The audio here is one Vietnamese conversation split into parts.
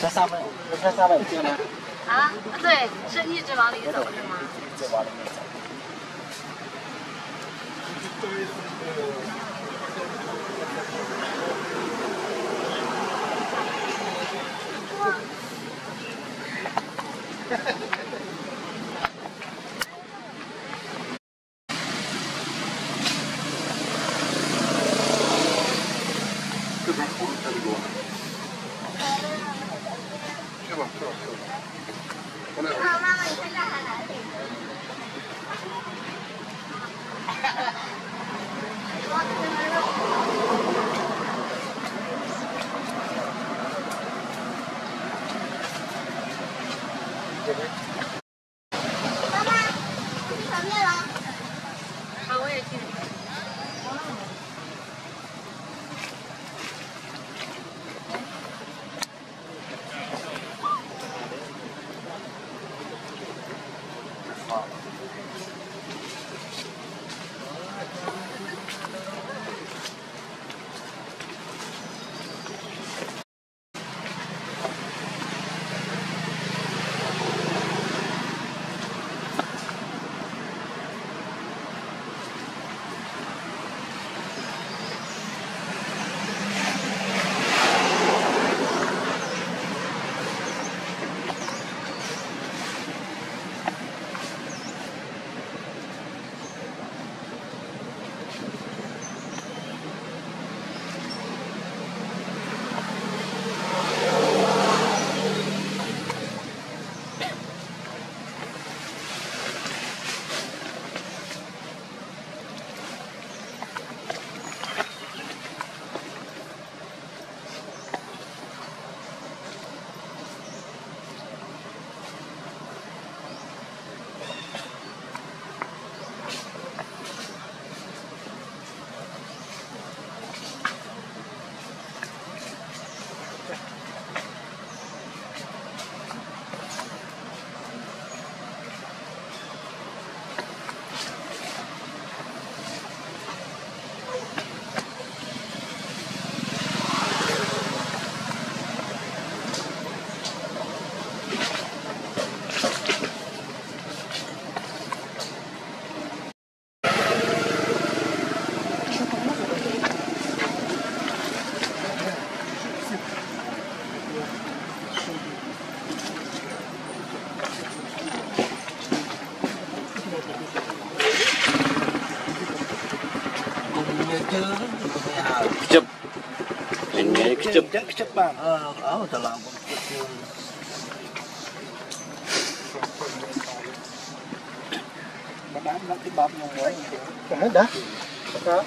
再上面，上面有吗？啊，对，是一直往里走是吗？一直往里面走。好，我也去。Kecep. Dia kecep bang. Eh, oh, dalam kecep. Bạn đã cái bắp nhau mới. Cái đó. Đó.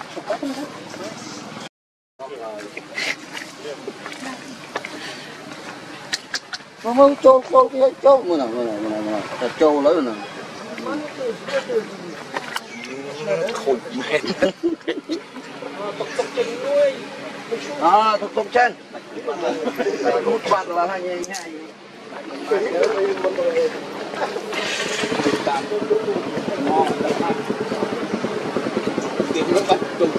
Nó không trâu trâu cái trâu mà nào mà nào mà nào mà nào. Trâu lớn nào. Khủng mẹ. À, tục tục chân. Một bạn là hai ngày ngày Tìm nó bắt chung.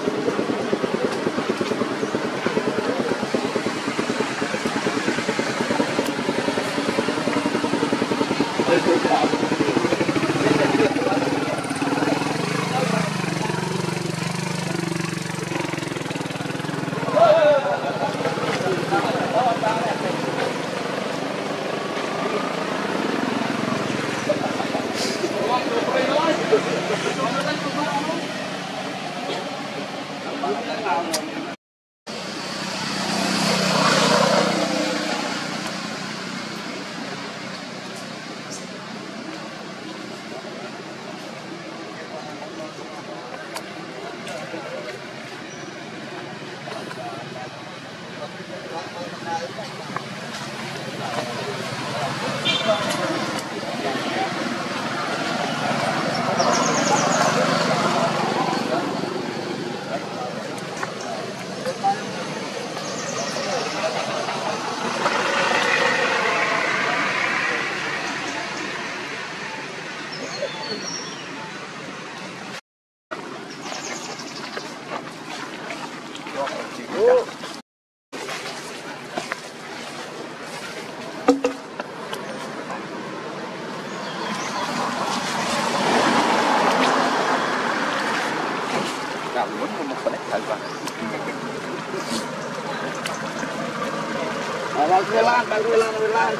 Rulan, Bang Rulan, Rulan.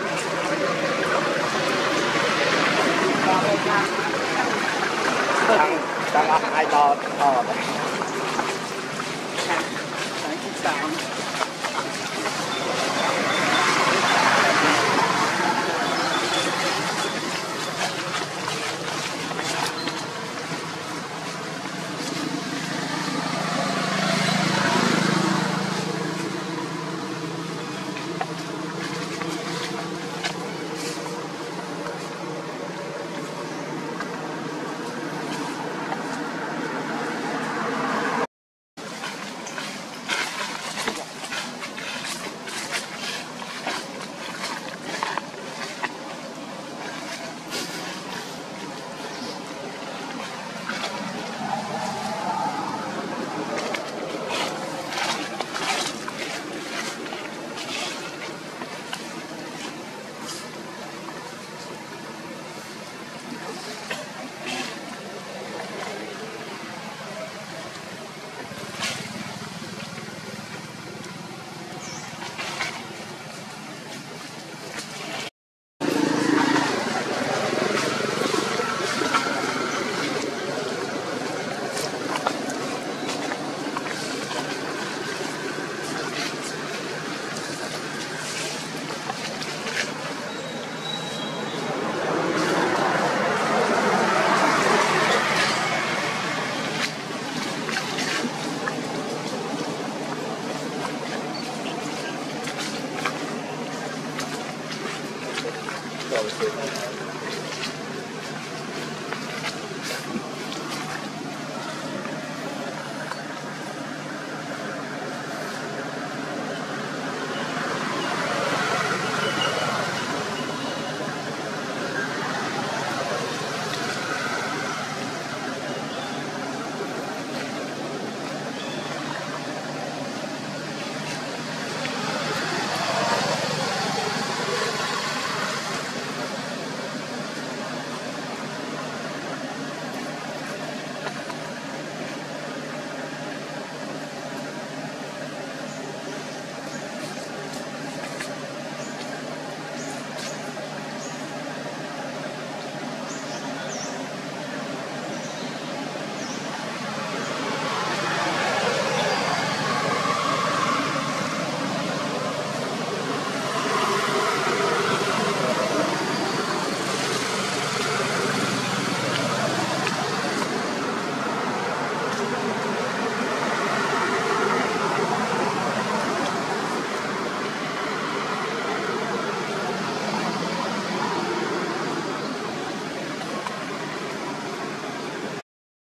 Đang, đang ai to, to đấy. westbound.